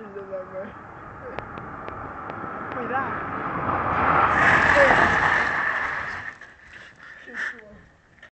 in November.